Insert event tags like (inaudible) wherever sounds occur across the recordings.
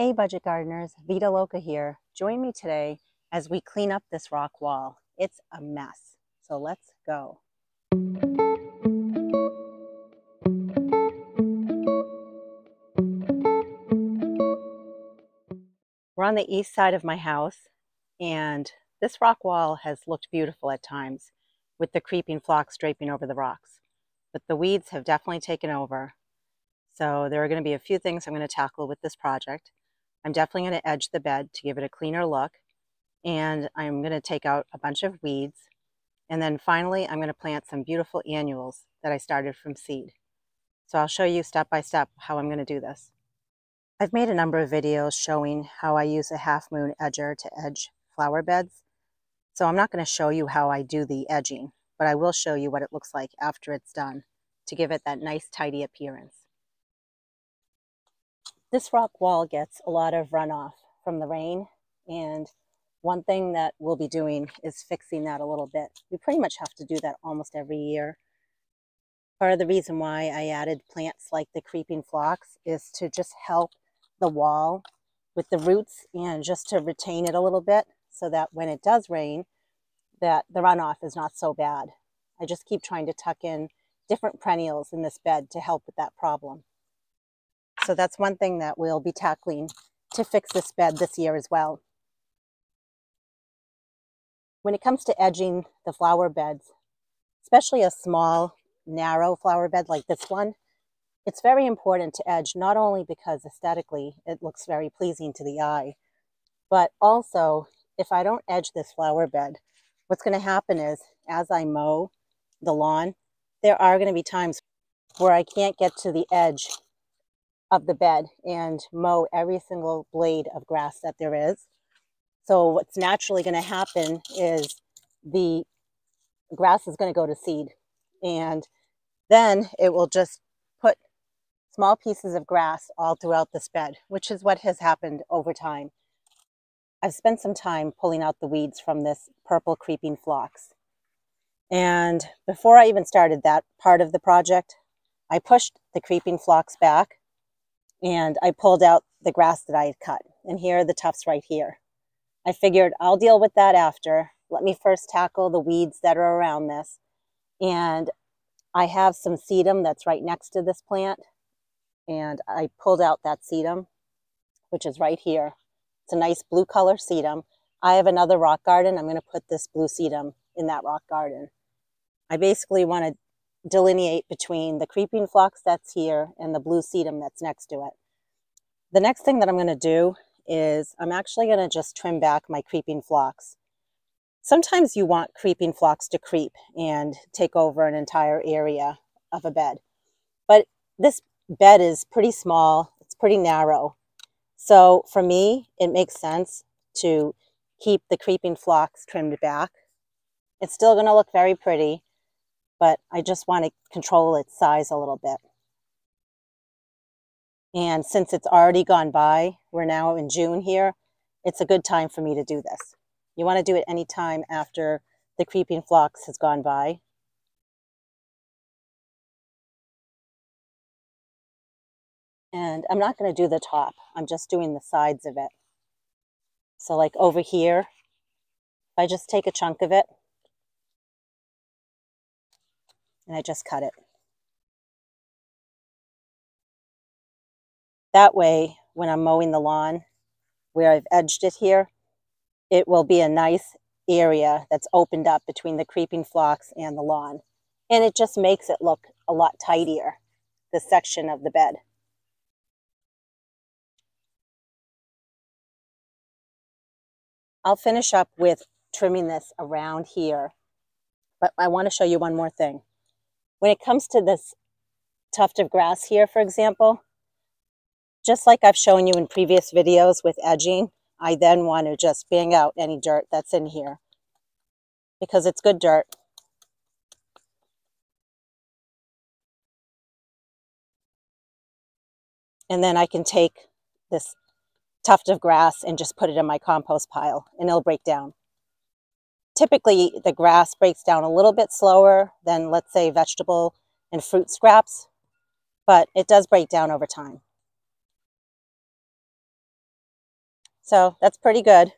Hey budget gardeners, Vita Loca here. Join me today as we clean up this rock wall. It's a mess, so let's go. We're on the east side of my house and this rock wall has looked beautiful at times with the creeping phlox draping over the rocks. But the weeds have definitely taken over. So there are going to be a few things I'm going to tackle with this project. I'm definitely going to edge the bed to give it a cleaner look. And I'm going to take out a bunch of weeds. And then finally, I'm going to plant some beautiful annuals that I started from seed. So I'll show you step by step how I'm going to do this. I've made a number of videos showing how I use a half moon edger to edge flower beds. So I'm not going to show you how I do the edging, but I will show you what it looks like after it's done to give it that nice tidy appearance. This rock wall gets a lot of runoff from the rain and one thing that we'll be doing is fixing that a little bit. We pretty much have to do that almost every year. Part of the reason why I added plants like the creeping phlox is to just help the wall with the roots and just to retain it a little bit so that when it does rain, that the runoff is not so bad. I just keep trying to tuck in different perennials in this bed to help with that problem. So that's one thing that we'll be tackling to fix this bed this year as well. When it comes to edging the flower beds, especially a small, narrow flower bed like this one, it's very important to edge not only because aesthetically it looks very pleasing to the eye, but also if I don't edge this flower bed, what's going to happen is as I mow the lawn, there are going to be times where I can't get to the edge of the bed and mow every single blade of grass that there is. So what's naturally going to happen is the grass is going to go to seed and then it will just put small pieces of grass all throughout this bed, which is what has happened over time. I've spent some time pulling out the weeds from this purple creeping phlox. And before I even started that part of the project, I pushed the creeping phlox back and I pulled out the grass that I had cut. And here are the tufts right here. I figured I'll deal with that after. Let me first tackle the weeds that are around this. And I have some sedum that's right next to this plant and I pulled out that sedum, which is right here. It's a nice blue color sedum. I have another rock garden. I'm going to put this blue sedum in that rock garden. I basically want to delineate between the creeping phlox that's here and the blue sedum that's next to it. The next thing that I'm going to do is I'm actually going to just trim back my creeping phlox. Sometimes you want creeping phlox to creep and take over an entire area of a bed. But this bed is pretty small. It's pretty narrow. So for me, it makes sense to keep the creeping phlox trimmed back. It's still going to look very pretty, but I just want to control its size a little bit. And since it's already gone by, we're now in June here, it's a good time for me to do this. You want to do it any time after the creeping phlox has gone by. And I'm not going to do the top. I'm just doing the sides of it. So like over here, if I just take a chunk of it and I just cut it. That way, when I'm mowing the lawn, where I've edged it here, it will be a nice area that's opened up between the creeping phlox and the lawn. And it just makes it look a lot tidier, the section of the bed. I'll finish up with trimming this around here, but I want to show you one more thing. When it comes to this tuft of grass here, for example, just like I've shown you in previous videos with edging, I then want to just bang out any dirt that's in here because it's good dirt. And then I can take this tuft of grass and just put it in my compost pile and it'll break down. Typically, the grass breaks down a little bit slower than, let's say, vegetable and fruit scraps, but it does break down over time. So that's pretty good.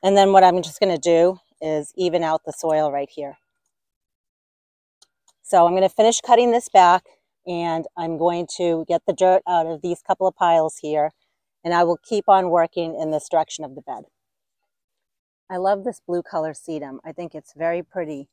And then what I'm just going to do is even out the soil right here. So I'm going to finish cutting this back and I'm going to get the dirt out of these couple of piles here and I will keep on working in this direction of the bed. I love this blue color sedum. I think it's very pretty.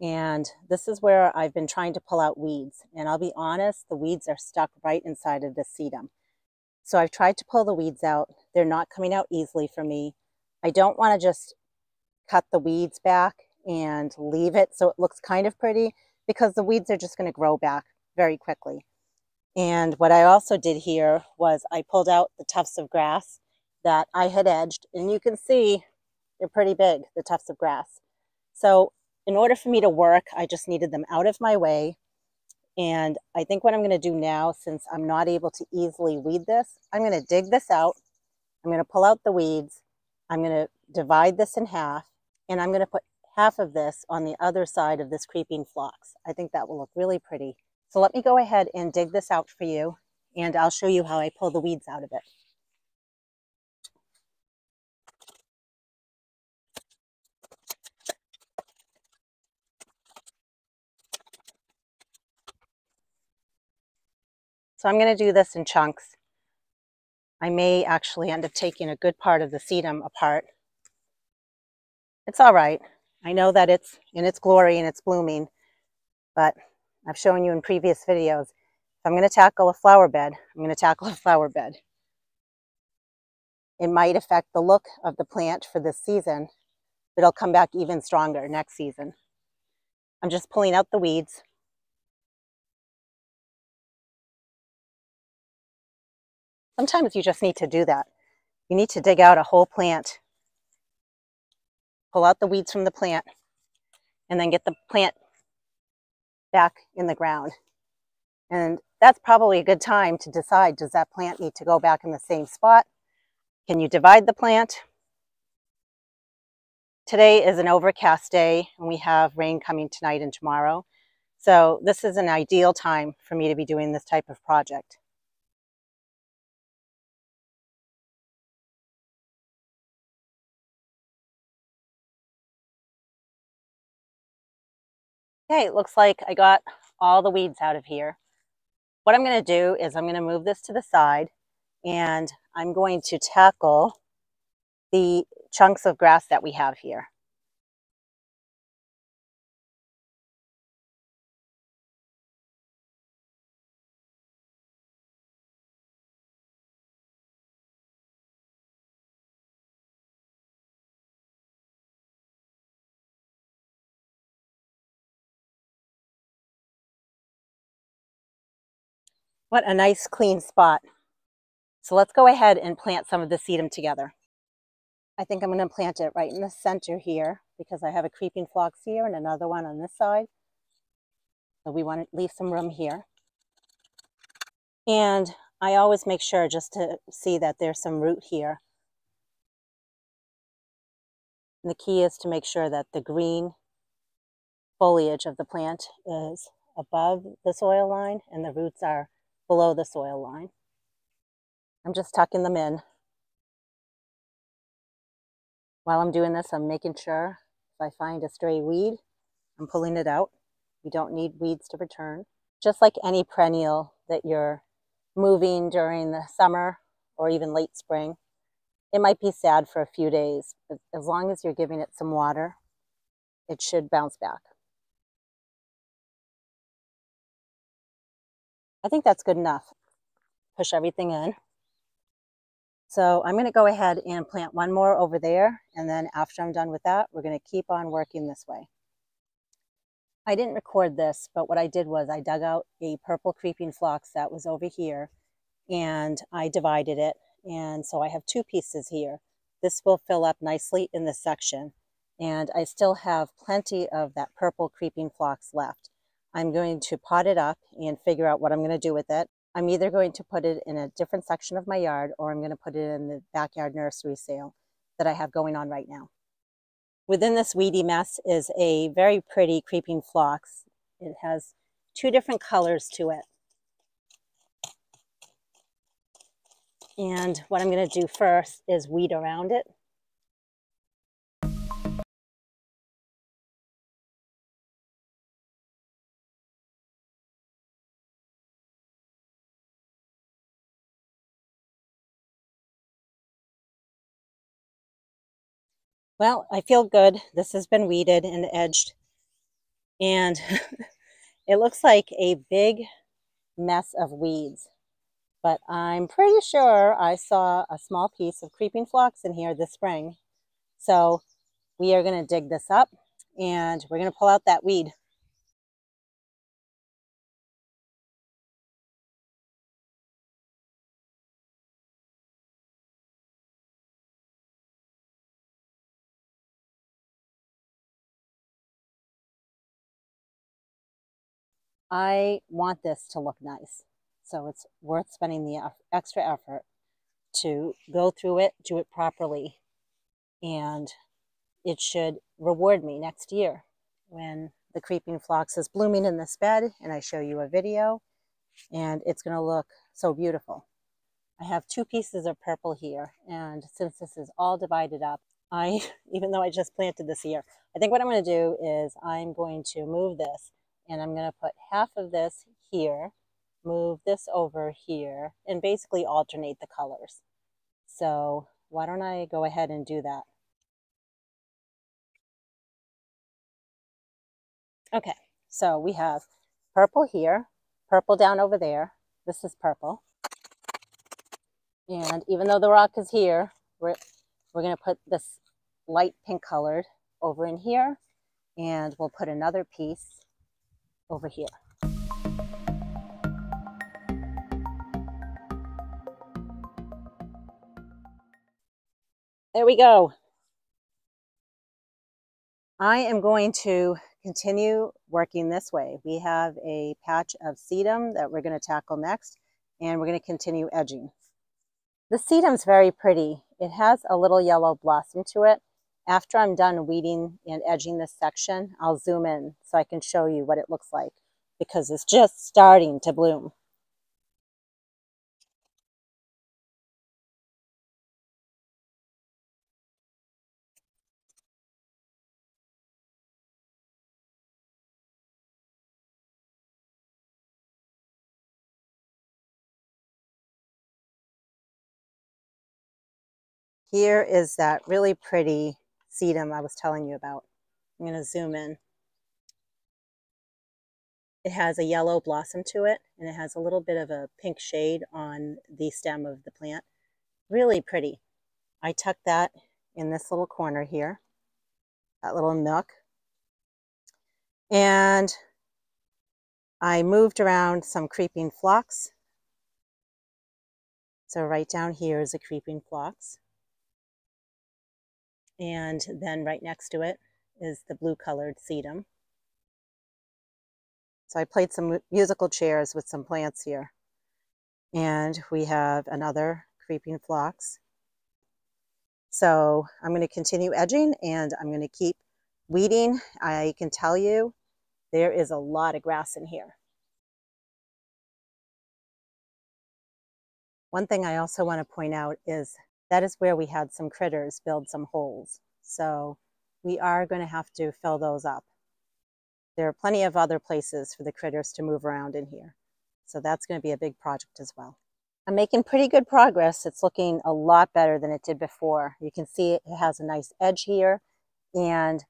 And this is where I've been trying to pull out weeds. And I'll be honest, the weeds are stuck right inside of the sedum. So I've tried to pull the weeds out. They're not coming out easily for me. I don't want to just cut the weeds back and leave it so it looks kind of pretty because the weeds are just going to grow back very quickly. And what I also did here was I pulled out the tufts of grass that I had edged and you can see they're pretty big, the tufts of grass. So in order for me to work, I just needed them out of my way. And I think what I'm going to do now, since I'm not able to easily weed this, I'm going to dig this out. I'm going to pull out the weeds. I'm going to divide this in half. And I'm going to put half of this on the other side of this creeping phlox. I think that will look really pretty. So let me go ahead and dig this out for you. And I'll show you how I pull the weeds out of it. So I'm going to do this in chunks. I may actually end up taking a good part of the sedum apart. It's all right. I know that it's in its glory and it's blooming, but I've shown you in previous videos, if I'm going to tackle a flower bed, I'm going to tackle a flower bed. It might affect the look of the plant for this season, but it'll come back even stronger next season. I'm just pulling out the weeds. Sometimes you just need to do that. You need to dig out a whole plant, pull out the weeds from the plant, and then get the plant back in the ground. And that's probably a good time to decide, does that plant need to go back in the same spot? Can you divide the plant? Today is an overcast day and we have rain coming tonight and tomorrow. So this is an ideal time for me to be doing this type of project. Okay, it looks like I got all the weeds out of here. What I'm going to do is I'm going to move this to the side and I'm going to tackle the chunks of grass that we have here. What a nice clean spot. So let's go ahead and plant some of the sedum together. I think I'm going to plant it right in the center here because I have a creeping phlox here and another one on this side. So we want to leave some room here. And I always make sure just to see that there's some root here. And the key is to make sure that the green foliage of the plant is above the soil line and the roots are below the soil line. I'm just tucking them in. While I'm doing this, I'm making sure if I find a stray weed, I'm pulling it out. We don't need weeds to return. Just like any perennial that you're moving during the summer or even late spring, it might be sad for a few days, but as long as you're giving it some water, it should bounce back. I think that's good enough. Push everything in. So I'm going to go ahead and plant one more over there. And then after I'm done with that, we're going to keep on working this way. I didn't record this, but what I did was I dug out a purple creeping phlox that was over here and I divided it. And so I have two pieces here. This will fill up nicely in this section. And I still have plenty of that purple creeping phlox left. I'm going to pot it up and figure out what I'm going to do with it. I'm either going to put it in a different section of my yard or I'm going to put it in the backyard nursery sale that I have going on right now. Within this weedy mess is a very pretty creeping phlox. It has two different colors to it. And what I'm going to do first is weed around it. Well, I feel good. This has been weeded and edged. And (laughs) it looks like a big mess of weeds. But I'm pretty sure I saw a small piece of creeping phlox in here this spring. So we are going to dig this up and we're going to pull out that weed. I want this to look nice. So it's worth spending the extra effort to go through it, do it properly, and it should reward me next year when the creeping phlox is blooming in this bed and I show you a video and it's going to look so beautiful. I have two pieces of purple here and since this is all divided up, I, (laughs) even though I just planted this year, I think what I'm going to do is I'm going to move this and I'm going to put half of this here, move this over here, and basically alternate the colors. So why don't I go ahead and do that? Okay, so we have purple here, purple down over there. This is purple. And even though the rock is here, we're, we're going to put this light pink colored over in here. And we'll put another piece over here. There we go. I am going to continue working this way. We have a patch of sedum that we're going to tackle next, and we're going to continue edging. The sedum's very pretty. It has a little yellow blossom to it, after I'm done weeding and edging this section, I'll zoom in so I can show you what it looks like because it's just starting to bloom. Here is that really pretty sedum I was telling you about. I'm going to zoom in. It has a yellow blossom to it, and it has a little bit of a pink shade on the stem of the plant. Really pretty. I tucked that in this little corner here, that little nook. And I moved around some creeping phlox. So right down here is a creeping phlox. And then right next to it is the blue colored sedum. So I played some musical chairs with some plants here. And we have another creeping phlox. So I'm going to continue edging and I'm going to keep weeding. I can tell you there is a lot of grass in here. One thing I also want to point out is that is where we had some critters build some holes. So we are going to have to fill those up. There are plenty of other places for the critters to move around in here. So that's going to be a big project as well. I'm making pretty good progress. It's looking a lot better than it did before. You can see it has a nice edge here. And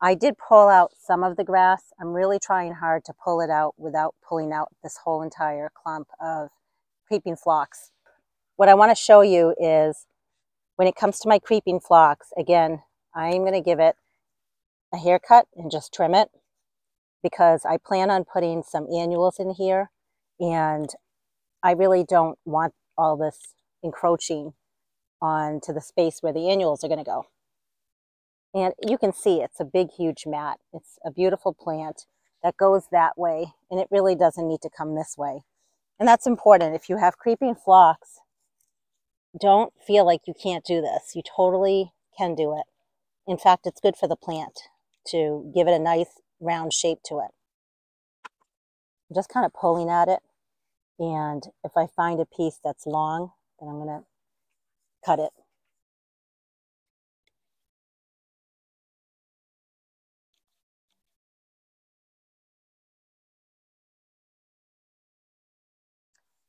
I did pull out some of the grass. I'm really trying hard to pull it out without pulling out this whole entire clump of creeping phlox. What I want to show you is when it comes to my creeping phlox, again, I'm going to give it a haircut and just trim it because I plan on putting some annuals in here and I really don't want all this encroaching onto the space where the annuals are going to go. And you can see it's a big, huge mat. It's a beautiful plant that goes that way, and it really doesn't need to come this way. And that's important. If you have creeping phlox, don't feel like you can't do this. You totally can do it. In fact, it's good for the plant to give it a nice round shape to it. I'm just kind of pulling at it. And if I find a piece that's long, then I'm going to cut it.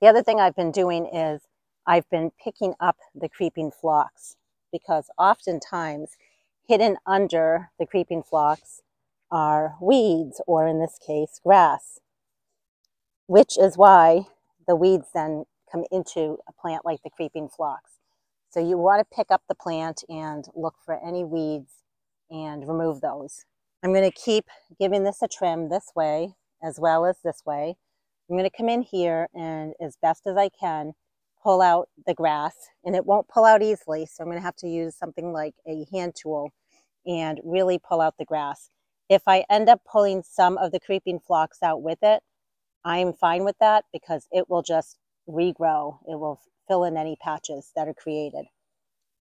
The other thing I've been doing is I've been picking up the creeping phlox because oftentimes hidden under the creeping phlox are weeds, or in this case, grass, which is why the weeds then come into a plant like the creeping phlox. So you want to pick up the plant and look for any weeds and remove those. I'm going to keep giving this a trim this way as well as this way. I'm going to come in here and as best as I can pull out the grass and it won't pull out easily. So I'm going to have to use something like a hand tool and really pull out the grass. If I end up pulling some of the creeping phlox out with it, I'm fine with that because it will just regrow. It will fill in any patches that are created.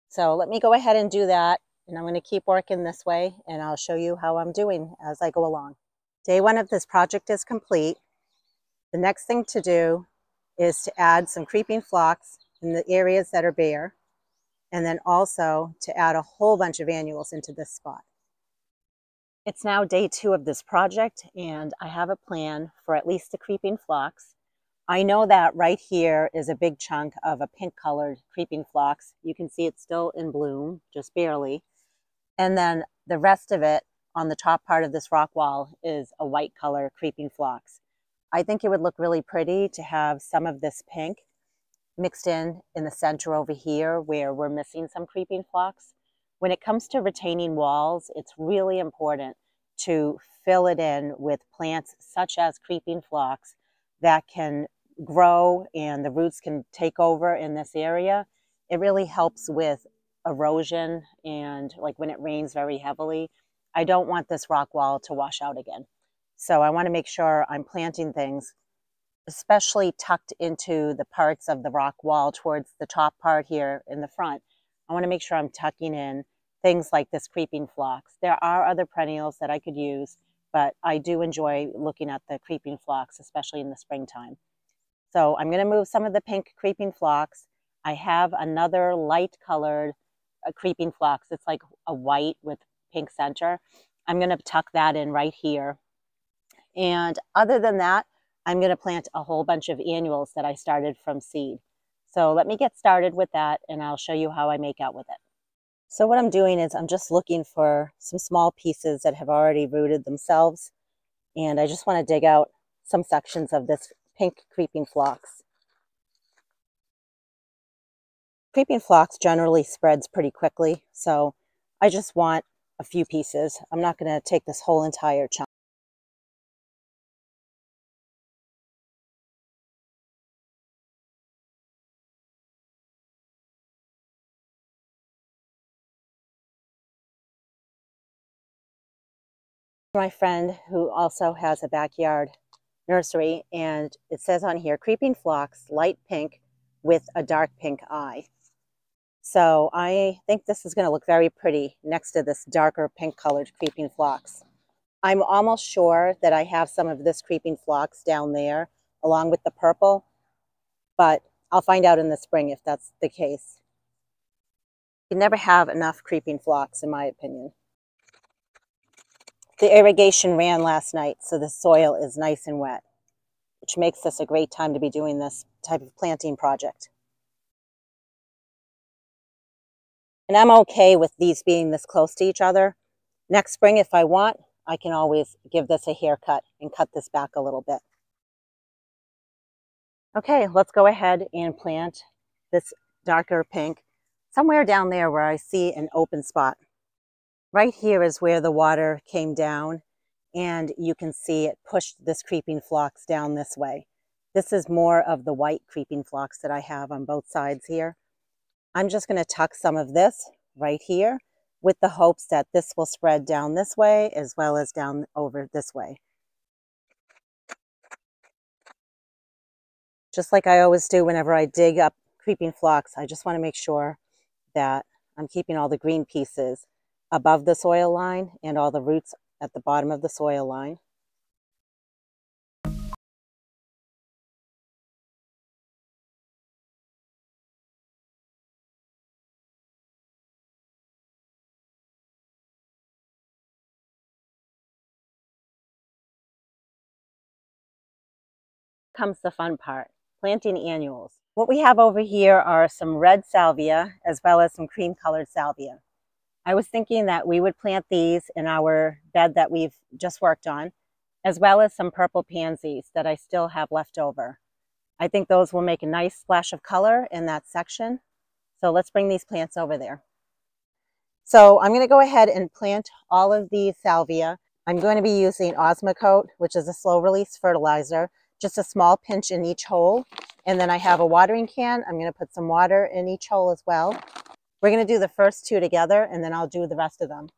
So let me go ahead and do that. And I'm going to keep working this way and I'll show you how I'm doing as I go along. Day one of this project is complete. The next thing to do is to add some creeping phlox in the areas that are bare and then also to add a whole bunch of annuals into this spot. It's now day two of this project and I have a plan for at least the creeping phlox. I know that right here is a big chunk of a pink colored creeping phlox. You can see it's still in bloom, just barely. And then the rest of it on the top part of this rock wall is a white color creeping phlox. I think it would look really pretty to have some of this pink mixed in in the center over here where we're missing some creeping phlox. When it comes to retaining walls, it's really important to fill it in with plants such as creeping phlox that can grow and the roots can take over in this area. It really helps with erosion and like when it rains very heavily. I don't want this rock wall to wash out again. So I want to make sure I'm planting things, especially tucked into the parts of the rock wall towards the top part here in the front. I want to make sure I'm tucking in things like this creeping phlox. There are other perennials that I could use, but I do enjoy looking at the creeping phlox, especially in the springtime. So I'm going to move some of the pink creeping phlox. I have another light colored uh, creeping phlox. It's like a white with pink center. I'm going to tuck that in right here. And other than that, I'm going to plant a whole bunch of annuals that I started from seed. So let me get started with that and I'll show you how I make out with it. So what I'm doing is I'm just looking for some small pieces that have already rooted themselves. And I just want to dig out some sections of this pink creeping phlox. Creeping phlox generally spreads pretty quickly, so I just want a few pieces. I'm not going to take this whole entire chunk. My friend who also has a backyard nursery and it says on here creeping phlox light pink with a dark pink eye. So I think this is going to look very pretty next to this darker pink colored creeping phlox I'm almost sure that I have some of this creeping phlox down there along with the purple but I'll find out in the spring if that's the case. You never have enough creeping phlox in my opinion the irrigation ran last night, so the soil is nice and wet, which makes this a great time to be doing this type of planting project. And I'm okay with these being this close to each other. Next spring, if I want, I can always give this a haircut and cut this back a little bit. Okay, let's go ahead and plant this darker pink somewhere down there where I see an open spot. Right here is where the water came down and you can see it pushed this creeping phlox down this way. This is more of the white creeping phlox that I have on both sides here. I'm just going to tuck some of this right here with the hopes that this will spread down this way as well as down over this way. Just like I always do whenever I dig up creeping phlox, I just want to make sure that I'm keeping all the green pieces above the soil line and all the roots at the bottom of the soil line. comes the fun part, planting annuals. What we have over here are some red salvia as well as some cream colored salvia. I was thinking that we would plant these in our bed that we've just worked on, as well as some purple pansies that I still have left over. I think those will make a nice splash of color in that section. So let's bring these plants over there. So I'm going to go ahead and plant all of these salvia. I'm going to be using Osmocote, which is a slow release fertilizer, just a small pinch in each hole. And then I have a watering can. I'm going to put some water in each hole as well. We're going to do the first two together and then I'll do the rest of them.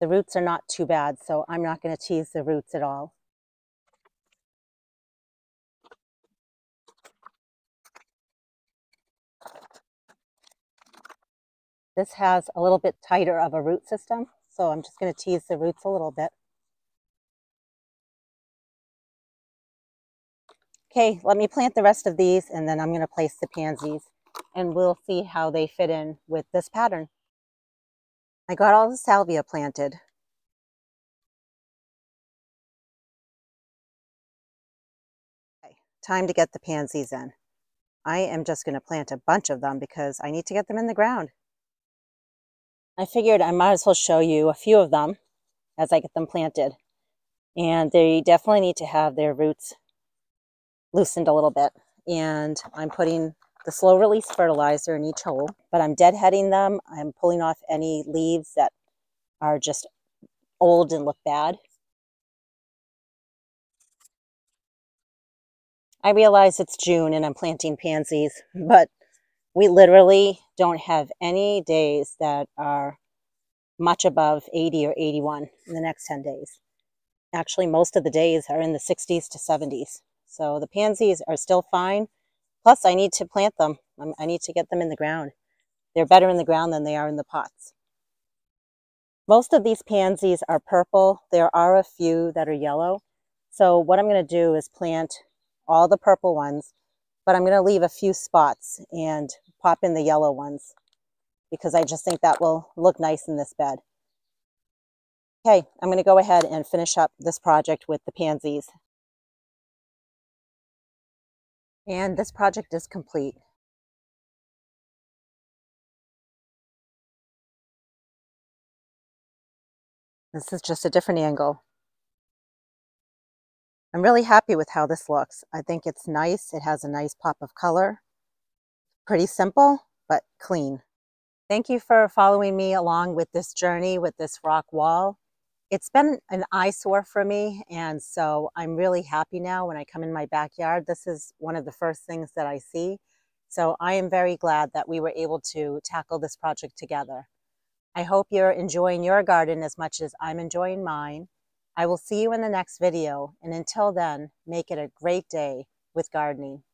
The roots are not too bad, so I'm not going to tease the roots at all. This has a little bit tighter of a root system, so I'm just going to tease the roots a little bit. Okay, let me plant the rest of these and then I'm going to place the pansies and we'll see how they fit in with this pattern. I got all the salvia planted. Okay, time to get the pansies in. I am just going to plant a bunch of them because I need to get them in the ground. I figured I might as well show you a few of them as I get them planted. And they definitely need to have their roots loosened a little bit. And I'm putting the slow release fertilizer in each hole, but I'm deadheading them. I'm pulling off any leaves that are just old and look bad. I realize it's June and I'm planting pansies, but we literally don't have any days that are much above 80 or 81 in the next 10 days. Actually, most of the days are in the 60s to 70s. So the pansies are still fine. Plus, I need to plant them. Um, I need to get them in the ground. They're better in the ground than they are in the pots. Most of these pansies are purple. There are a few that are yellow. So what I'm going to do is plant all the purple ones, but I'm going to leave a few spots and pop in the yellow ones because I just think that will look nice in this bed. Okay, I'm going to go ahead and finish up this project with the pansies. And this project is complete. This is just a different angle. I'm really happy with how this looks. I think it's nice. It has a nice pop of color. Pretty simple, but clean. Thank you for following me along with this journey with this rock wall. It's been an eyesore for me, and so I'm really happy now when I come in my backyard. This is one of the first things that I see. So I am very glad that we were able to tackle this project together. I hope you're enjoying your garden as much as I'm enjoying mine. I will see you in the next video, and until then, make it a great day with gardening.